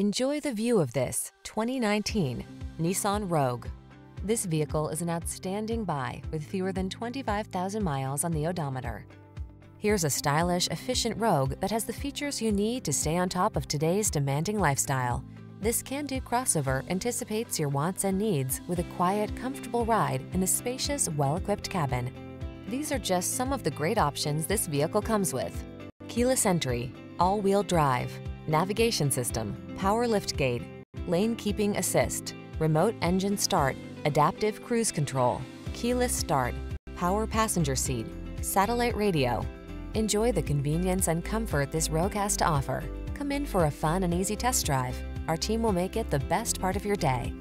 Enjoy the view of this 2019 Nissan Rogue. This vehicle is an outstanding buy with fewer than 25,000 miles on the odometer. Here's a stylish, efficient Rogue that has the features you need to stay on top of today's demanding lifestyle. This can-do crossover anticipates your wants and needs with a quiet, comfortable ride in a spacious, well-equipped cabin. These are just some of the great options this vehicle comes with. Keyless entry, all-wheel drive, navigation system, power liftgate, lane keeping assist, remote engine start, adaptive cruise control, keyless start, power passenger seat, satellite radio. Enjoy the convenience and comfort this Rogue has to offer. Come in for a fun and easy test drive. Our team will make it the best part of your day.